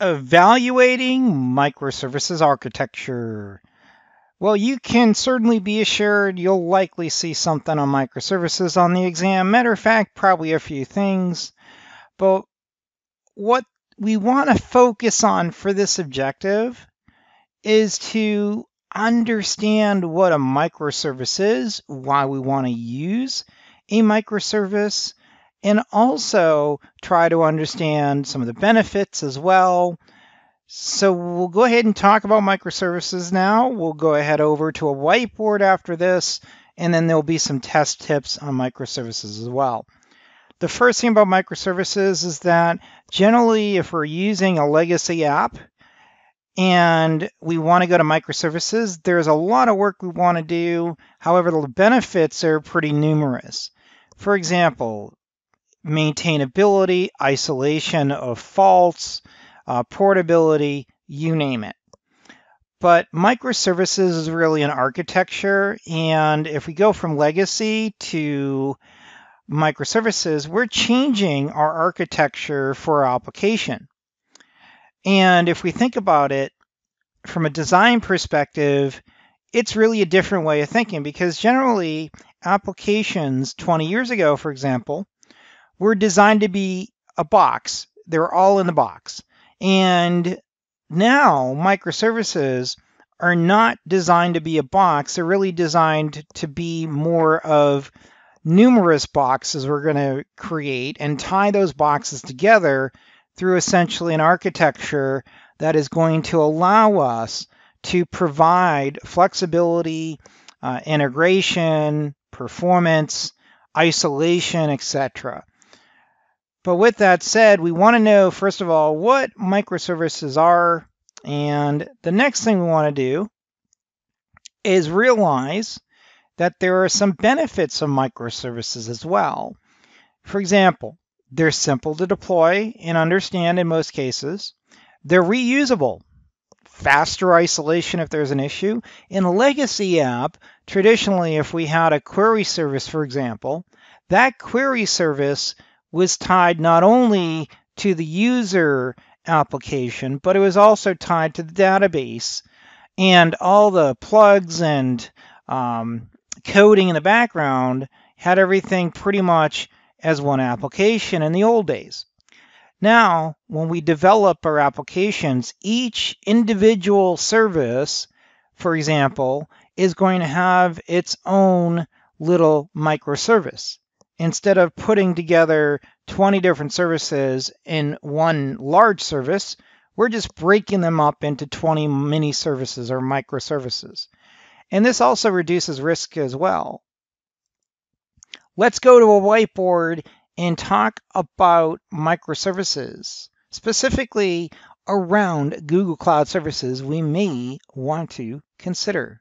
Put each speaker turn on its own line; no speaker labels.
Evaluating microservices architecture. Well, you can certainly be assured you'll likely see something on microservices on the exam. Matter of fact, probably a few things. But what we want to focus on for this objective is to understand what a microservice is, why we want to use a microservice, and also try to understand some of the benefits as well. So we'll go ahead and talk about microservices now. We'll go ahead over to a whiteboard after this, and then there'll be some test tips on microservices as well. The first thing about microservices is that generally if we're using a legacy app and we want to go to microservices, there's a lot of work we want to do. However, the benefits are pretty numerous. For example, maintainability, isolation of faults, uh, portability, you name it. But microservices is really an architecture. And if we go from legacy to microservices, we're changing our architecture for our application. And if we think about it from a design perspective, it's really a different way of thinking because generally applications 20 years ago, for example, were designed to be a box. They're all in the box. And now microservices are not designed to be a box. They're really designed to be more of numerous boxes we're going to create and tie those boxes together through essentially an architecture that is going to allow us to provide flexibility, uh, integration, performance, isolation, etc. But with that said, we want to know, first of all, what microservices are. And the next thing we want to do is realize that there are some benefits of microservices as well. For example, they're simple to deploy and understand in most cases. They're reusable, faster isolation if there's an issue. In a legacy app, traditionally, if we had a query service, for example, that query service was tied not only to the user application, but it was also tied to the database. And all the plugs and um, coding in the background had everything pretty much as one application in the old days. Now, when we develop our applications, each individual service, for example, is going to have its own little microservice instead of putting together 20 different services in one large service, we're just breaking them up into 20 mini services or microservices. And this also reduces risk as well. Let's go to a whiteboard and talk about microservices, specifically around Google Cloud Services we may want to consider.